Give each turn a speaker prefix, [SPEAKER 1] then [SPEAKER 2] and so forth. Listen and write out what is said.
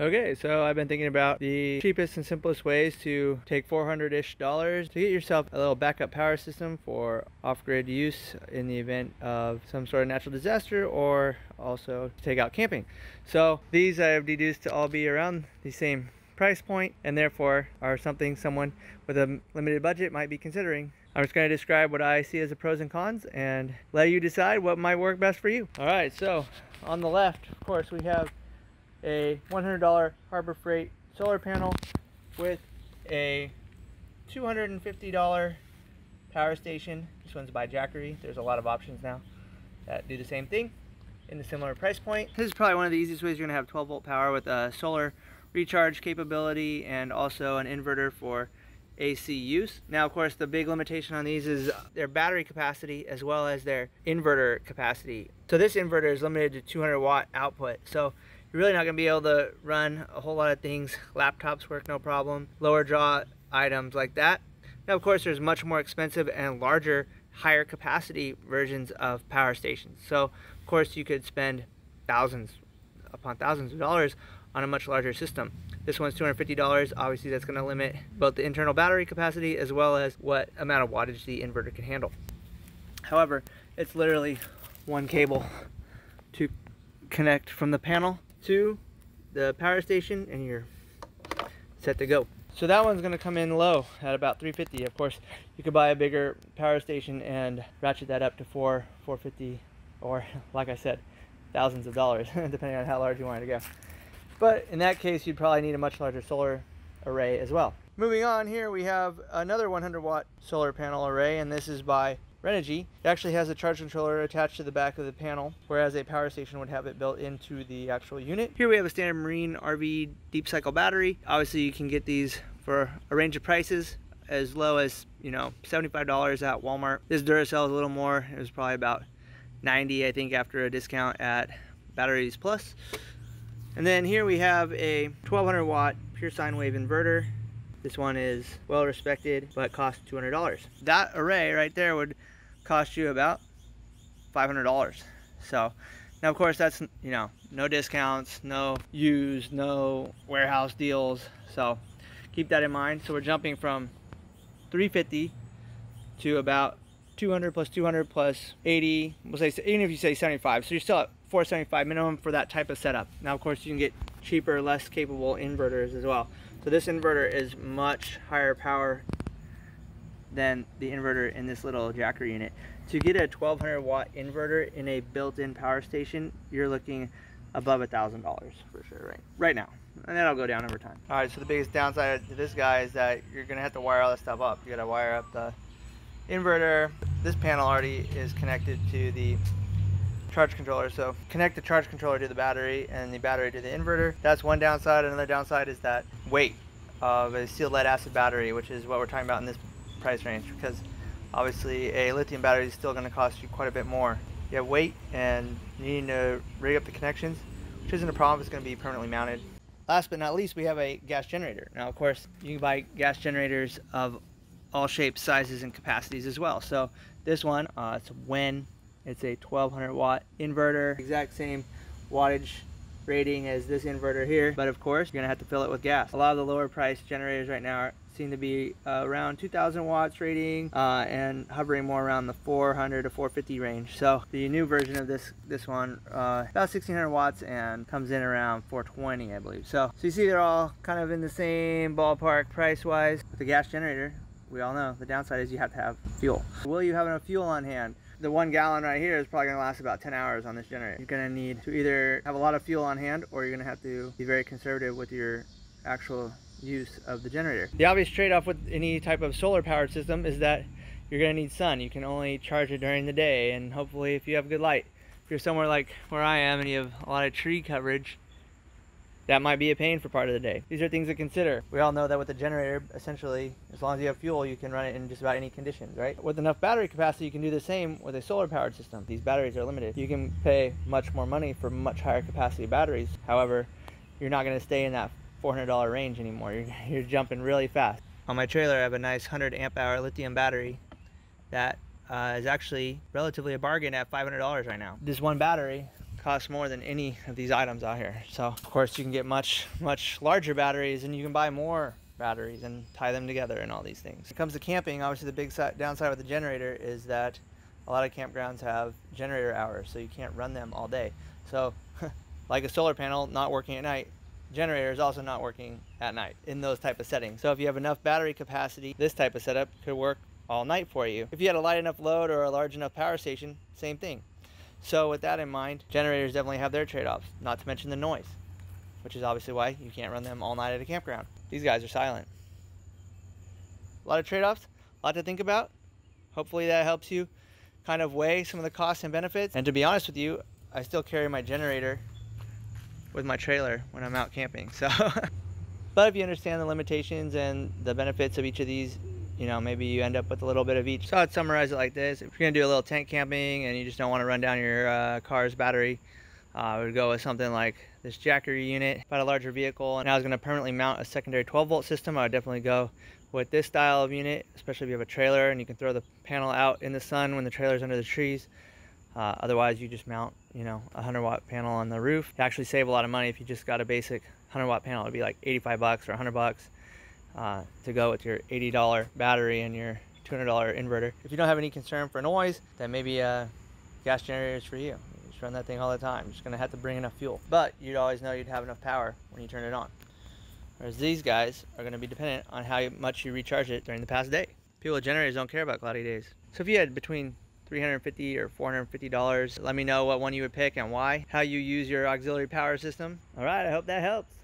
[SPEAKER 1] Okay, so I've been thinking about the cheapest and simplest ways to take 400-ish dollars to get yourself a little backup power system for off-grid use in the event of some sort of natural disaster or also to take out camping. So these I have deduced to all be around the same price point and therefore are something someone with a limited budget might be considering. I'm just going to describe what I see as the pros and cons and let you decide what might work best for you. All right, so on the left, of course, we have a $100 Harbor Freight solar panel with a $250 power station. This one's by Jackery. There's a lot of options now that do the same thing in a similar price point. This is probably one of the easiest ways you're gonna have 12 volt power with a solar recharge capability and also an inverter for AC use. Now, of course, the big limitation on these is their battery capacity as well as their inverter capacity. So this inverter is limited to 200 watt output. So you're really not going to be able to run a whole lot of things. Laptops work no problem, lower draw items like that. Now, of course, there's much more expensive and larger, higher capacity versions of power stations. So, of course, you could spend thousands upon thousands of dollars on a much larger system. This one's $250. Obviously, that's going to limit both the internal battery capacity as well as what amount of wattage the inverter can handle. However, it's literally one cable to connect from the panel to the power station and you're set to go. So that one's gonna come in low at about 350. Of course, you could buy a bigger power station and ratchet that up to 4, 450, or like I said, thousands of dollars, depending on how large you wanted to go. But in that case, you'd probably need a much larger solar array as well. Moving on here, we have another 100 watt solar panel array, and this is by Renogy. It actually has a charge controller attached to the back of the panel, whereas a power station would have it built into the actual unit. Here we have a standard Marine RV deep cycle battery. Obviously you can get these for a range of prices as low as, you know, $75 at Walmart. This Duracell is a little more. It was probably about 90 I think after a discount at Batteries Plus. And then here we have a 1200 watt pure sine wave inverter. This one is well respected, but costs $200. That array right there would cost you about $500. So now of course that's, you know, no discounts, no used, no warehouse deals. So keep that in mind. So we're jumping from 350 to about 200 plus 200 plus 80, we'll say, even if you say 75. So you're still at 475 minimum for that type of setup. Now of course you can get cheaper, less capable inverters as well. So this inverter is much higher power than the inverter in this little Jackery unit. To get a 1200 watt inverter in a built-in power station, you're looking above a thousand dollars. For sure right. Right now. And that'll go down over time. All right so the biggest downside to this guy is that you're gonna have to wire all this stuff up. You gotta wire up the inverter. This panel already is connected to the charge controller so connect the charge controller to the battery and the battery to the inverter. That's one downside. Another downside is that weight of a sealed lead acid battery which is what we're talking about in this price range because obviously a lithium battery is still going to cost you quite a bit more. You have weight and needing to rig up the connections, which isn't a problem, it's going to be permanently mounted. Last but not least, we have a gas generator. Now, of course, you can buy gas generators of all shapes, sizes, and capacities as well. So this one, uh, it's WEN. It's a 1200 watt inverter, exact same wattage rating as this inverter here. But of course, you're gonna have to fill it with gas. A lot of the lower price generators right now are, seem to be uh, around 2000 watts rating uh, and hovering more around the 400 to 450 range. So the new version of this this one uh, about 1600 watts and comes in around 420 I believe. So, so you see they're all kind of in the same ballpark price wise. With the gas generator, we all know the downside is you have to have fuel. Will you have enough fuel on hand? The one gallon right here is probably to last about 10 hours on this generator. You're to need to either have a lot of fuel on hand or you're to have to be very conservative with your actual use of the generator. The obvious trade-off with any type of solar powered system is that you're to need sun. You can only charge it during the day and hopefully if you have good light. If you're somewhere like where I am and you have a lot of tree coverage, that might be a pain for part of the day. These are things to consider. We all know that with a generator, essentially, as long as you have fuel, you can run it in just about any conditions, right? With enough battery capacity, you can do the same with a solar powered system. These batteries are limited. You can pay much more money for much higher capacity batteries. However, you're not gonna stay in that $400 range anymore. You're, you're jumping really fast. On my trailer, I have a nice 100 amp hour lithium battery that uh, is actually relatively a bargain at $500 right now. This one battery costs more than any of these items out here. So of course you can get much, much larger batteries and you can buy more batteries and tie them together and all these things. When it comes to camping, obviously the big downside with the generator is that a lot of campgrounds have generator hours, so you can't run them all day. So like a solar panel not working at night, generator is also not working at night in those type of settings. So if you have enough battery capacity, this type of setup could work all night for you. If you had a light enough load or a large enough power station, same thing. So with that in mind, generators definitely have their trade-offs, not to mention the noise, which is obviously why you can't run them all night at a campground. These guys are silent. A lot of trade-offs, a lot to think about. Hopefully that helps you kind of weigh some of the costs and benefits. And to be honest with you, I still carry my generator with my trailer when I'm out camping. So, but if you understand the limitations and the benefits of each of these, you know, maybe you end up with a little bit of each. So I'd summarize it like this. If you're gonna do a little tent camping and you just don't wanna run down your uh, car's battery, uh, I would go with something like this Jackery unit, about a larger vehicle. And I was gonna permanently mount a secondary 12 volt system. I would definitely go with this style of unit, especially if you have a trailer and you can throw the panel out in the sun when the trailer's under the trees. Uh, otherwise, you just mount, you know, a 100 watt panel on the roof. You actually save a lot of money if you just got a basic 100 watt panel. It'd be like 85 bucks or 100 bucks uh, to go with your $80 battery and your $200 inverter. If you don't have any concern for noise, then maybe a gas generator is for you. You just run that thing all the time. You're just gonna have to bring enough fuel. But you'd always know you'd have enough power when you turn it on. Whereas these guys are gonna be dependent on how much you recharge it during the past day. People with generators don't care about cloudy days. So if you had between 350 or 450 dollars let me know what one you would pick and why how you use your auxiliary power system all right i hope that helps